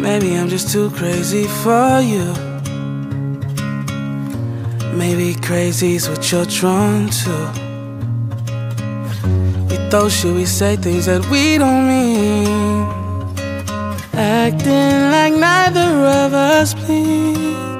Maybe I'm just too crazy for you. Maybe crazy's what you're drawn to. We throw shit, we say things that we don't mean. Acting like neither of us, please.